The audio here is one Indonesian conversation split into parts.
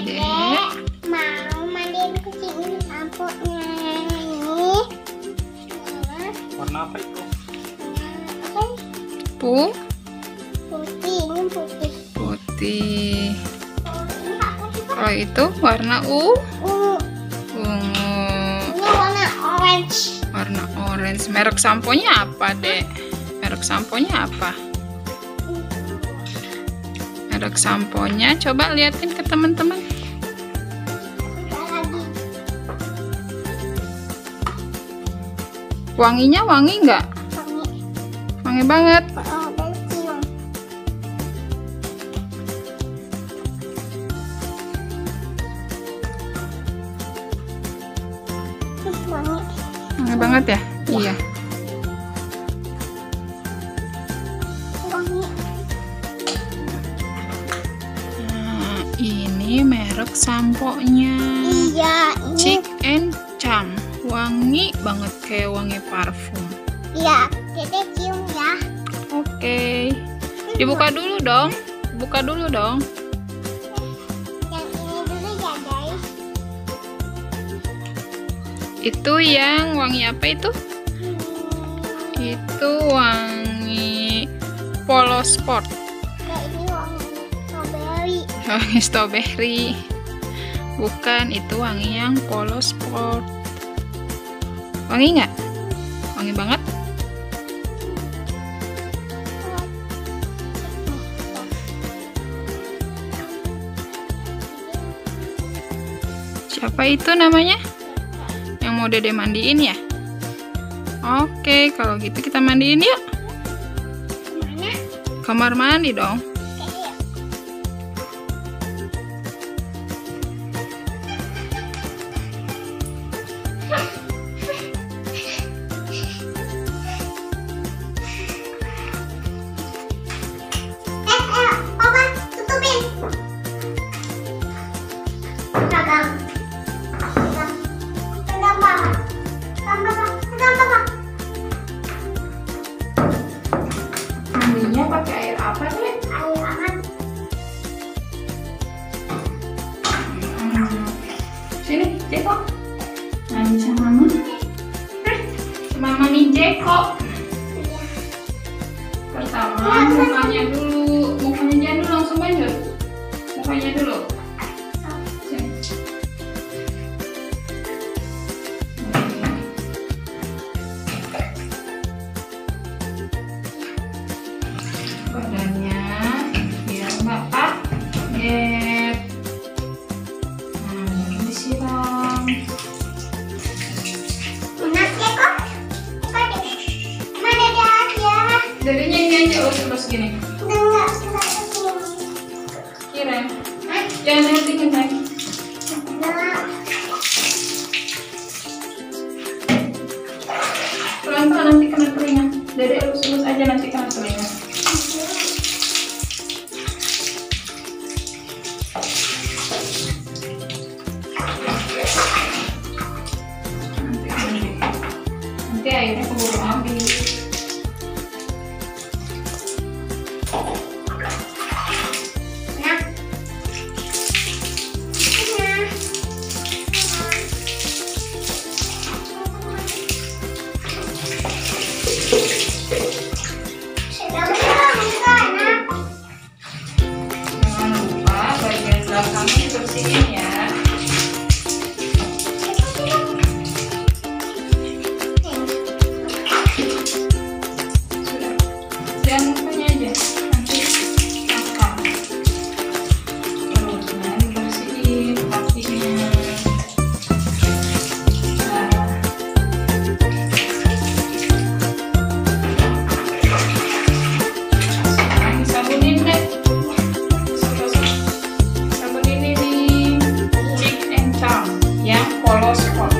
Dedek mau mandiin kucing sampurnya ini. Warna apa itu? Apa? Pu Putih, ini putih. putih. Oh? Kalau itu warna U Ungu. ungu. Ini warna orange. Warna orange. Merek samponya apa, Dek? Merek samponya apa? Merek samponya coba liatin ke teman-teman. Wanginya wangi nggak? Wangi. Wangi banget. Oh, Wangi. Wangi banget ya? Iya. Wangi. Nah, ini merek samponya. Iya, Wangi banget kayak wangi parfum. Iya, Dede cium ya. Oke. Dibuka dulu dong. Buka dulu dong. Yang ini dulu ya, guys. Itu yang wangi apa itu? Hmm, Itu wangi Polo Sport. ini wangi strawberry. Wangi strawberry. Bukan, itu wangi yang Polo Sport. Wangi nggak? Wangi banget. Siapa itu namanya? Yang mau dede mandiin ya? Oke, kalau gitu kita mandiin yuk. Kamar mandi dong. Sama mama. Sama mami Jeko. Pertama mukanya dulu. Hentikan lagi. Enggak. Pelan-pelan nanti kena telinga. Dede urus-urus aja nanti kena telinga. Come.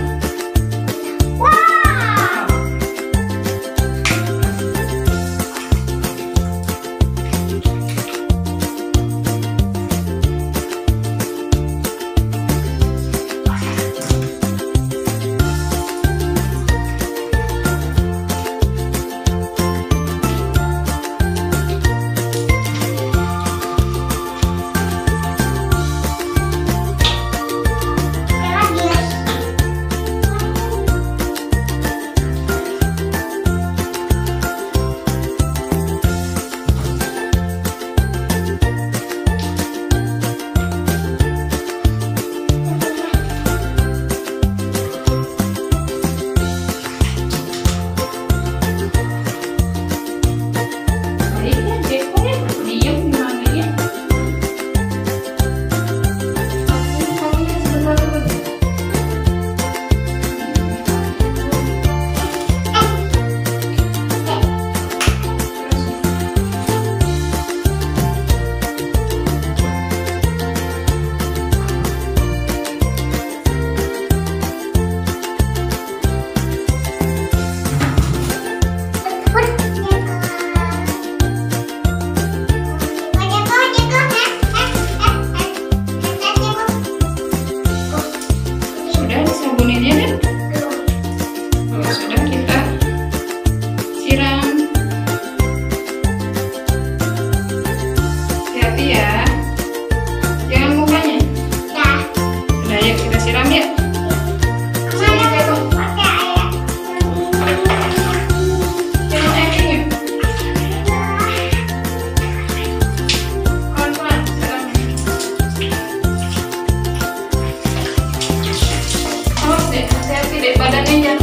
Badannya jangan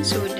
Teman-teman